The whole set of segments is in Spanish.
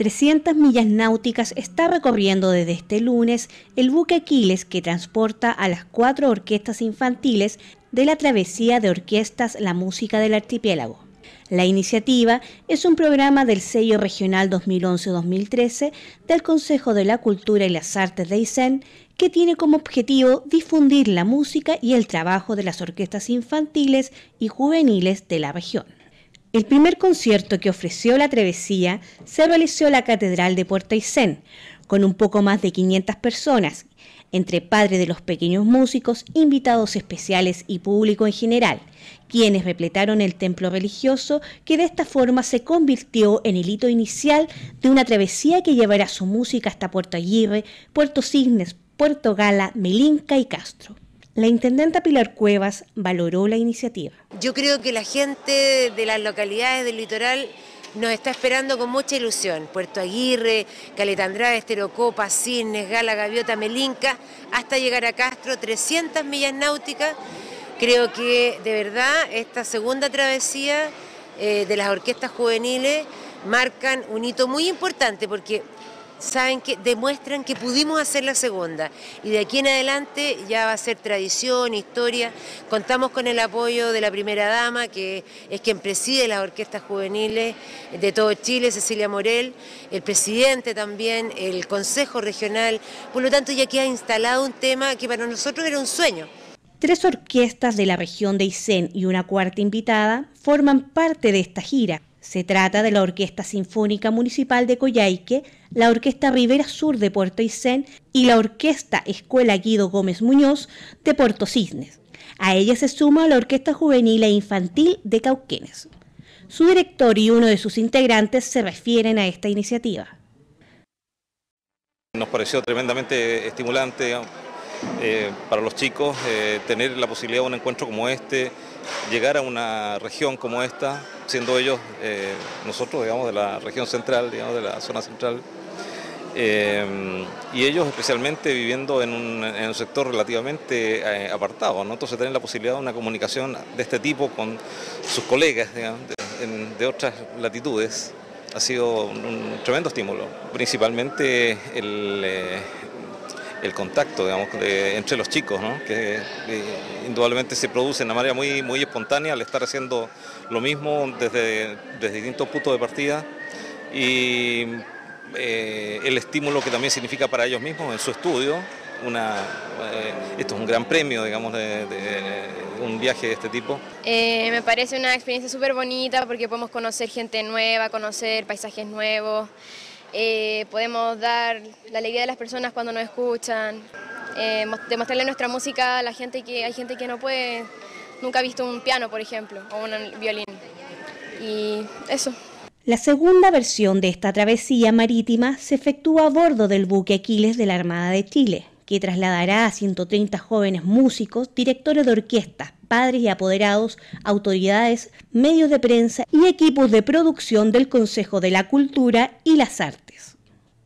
300 millas náuticas está recorriendo desde este lunes el buque Aquiles que transporta a las cuatro orquestas infantiles de la travesía de orquestas La Música del Archipiélago. La iniciativa es un programa del sello regional 2011-2013 del Consejo de la Cultura y las Artes de Aysén que tiene como objetivo difundir la música y el trabajo de las orquestas infantiles y juveniles de la región. El primer concierto que ofreció la travesía se realizó en la Catedral de Puerto Aysén, con un poco más de 500 personas, entre padres de los pequeños músicos, invitados especiales y público en general, quienes repletaron el templo religioso que de esta forma se convirtió en el hito inicial de una travesía que llevará su música hasta Puerto Aguirre, Puerto Cisnes, Puerto Gala, Melinca y Castro. La intendenta Pilar Cuevas valoró la iniciativa. Yo creo que la gente de las localidades del litoral nos está esperando con mucha ilusión. Puerto Aguirre, Caleta Andrade, Esterocopa, Cisnes, Gala, Gaviota, Melinca, hasta llegar a Castro, 300 millas náuticas. Creo que de verdad esta segunda travesía eh, de las orquestas juveniles marcan un hito muy importante porque saben que demuestran que pudimos hacer la segunda y de aquí en adelante ya va a ser tradición, historia. Contamos con el apoyo de la primera dama, que es quien preside las orquestas juveniles de todo Chile, Cecilia Morel, el presidente también, el Consejo Regional. Por lo tanto, ya queda instalado un tema que para nosotros era un sueño. Tres orquestas de la región de Aysén y una cuarta invitada forman parte de esta gira se trata de la Orquesta Sinfónica Municipal de Coyhaique, la Orquesta Rivera Sur de Puerto Aysén y la Orquesta Escuela Guido Gómez Muñoz de Puerto Cisnes. A ella se suma la Orquesta Juvenil e Infantil de Cauquenes. Su director y uno de sus integrantes se refieren a esta iniciativa. Nos pareció tremendamente estimulante eh, para los chicos eh, tener la posibilidad de un encuentro como este, llegar a una región como esta, siendo ellos, eh, nosotros, digamos, de la región central, digamos, de la zona central, y ellos especialmente viviendo en un, sector relativamente apartado, entonces tener la posibilidad de una comunicación de este tipo con sus colegas de, de otras latitudes ha sido un tremendo estímulo, principalmente el el contacto digamos, entre los chicos, que indudablemente se produce de una manera muy, muy espontánea al estar haciendo lo mismo desde, desde distintos puntos de partida y eh, el estímulo que también significa para ellos mismos en su estudio. Una, eh, esto es un gran premio, digamos, de, un viaje de este tipo. Eh, me parece una experiencia súper bonita porque podemos conocer gente nueva, conocer paisajes nuevos. Eh, podemos dar la alegría de las personas cuando nos escuchan, eh, demostrarle nuestra música a la gente que hay gente que no puede, nunca ha visto un piano, por ejemplo, o un violín. Y eso. La segunda versión de esta travesía marítima se efectúa a bordo del buque Aquiles de la Armada de Chile, que trasladará a 130 jóvenes músicos, directores de orquesta, padres y apoderados, autoridades, medios de prensa y equipos de producción del Consejo de la Cultura y las Artes.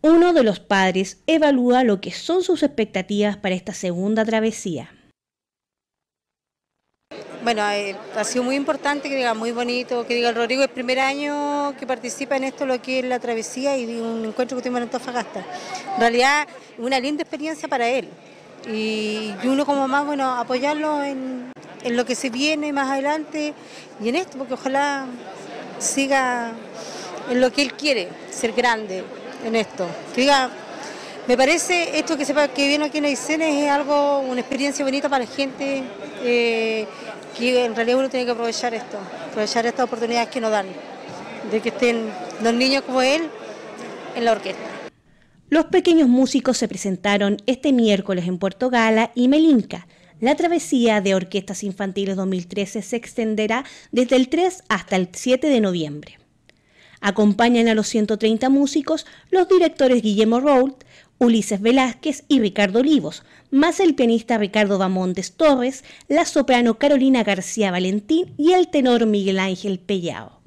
Uno de los padres evalúa lo que son sus expectativas para esta segunda travesía. Bueno, eh, ha sido muy importante, que diga muy bonito, que diga el Rodrigo, el primer año que participa en esto, lo que es la travesía y un encuentro que tuvimos en Antofagasta. En realidad, una linda experiencia para él. Y uno como más, bueno, apoyarlo en, en lo que se viene más adelante y en esto, porque ojalá siga en lo que él quiere, ser grande en esto. Diga, me parece esto que sepa que viene aquí en Aysén es algo, una experiencia bonita para la gente, eh, que en realidad uno tiene que aprovechar esto, aprovechar estas oportunidades que nos dan, de que estén los niños como él en la orquesta. Los pequeños músicos se presentaron este miércoles en Puerto Gala y Melinca, la travesía de Orquestas Infantiles 2013 se extenderá desde el 3 hasta el 7 de noviembre. Acompañan a los 130 músicos los directores Guillermo Roult, Ulises Velázquez y Ricardo Olivos, más el pianista Ricardo Bamontes Torres, la soprano Carolina García Valentín y el tenor Miguel Ángel Pellao.